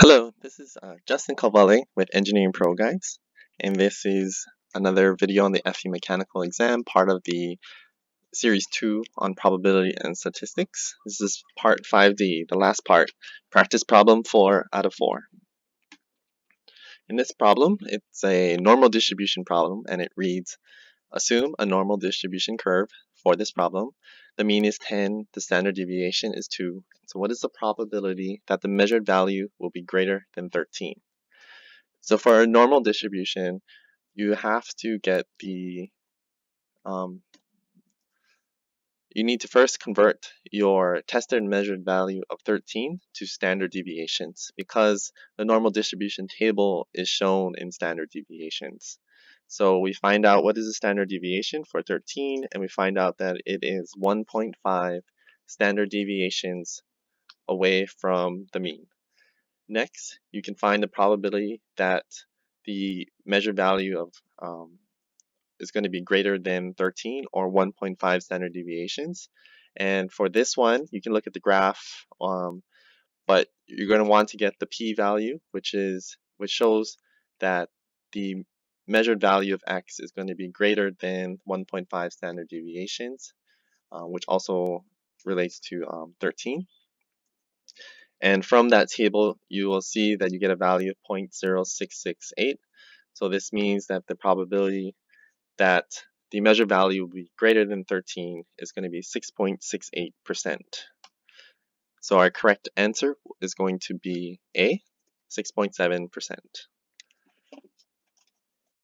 Hello, this is uh, Justin Kauwale with Engineering Pro Guides, and this is another video on the FE Mechanical exam, part of the Series 2 on Probability and Statistics. This is part 5D, the last part, practice problem 4 out of 4. In this problem, it's a normal distribution problem, and it reads, assume a normal distribution curve for this problem the mean is 10, the standard deviation is 2. So what is the probability that the measured value will be greater than 13? So for a normal distribution, you have to get the, um, you need to first convert your tested and measured value of 13 to standard deviations because the normal distribution table is shown in standard deviations. So we find out what is the standard deviation for 13, and we find out that it is 1.5 standard deviations away from the mean. Next, you can find the probability that the measured value of um, is going to be greater than 13 or 1.5 standard deviations. And for this one, you can look at the graph, um, but you're going to want to get the p-value, which is which shows that the measured value of x is going to be greater than 1.5 standard deviations, uh, which also relates to um, 13. And from that table, you will see that you get a value of 0.0668. So this means that the probability that the measured value will be greater than 13 is going to be 6.68%. So our correct answer is going to be A, 6.7%.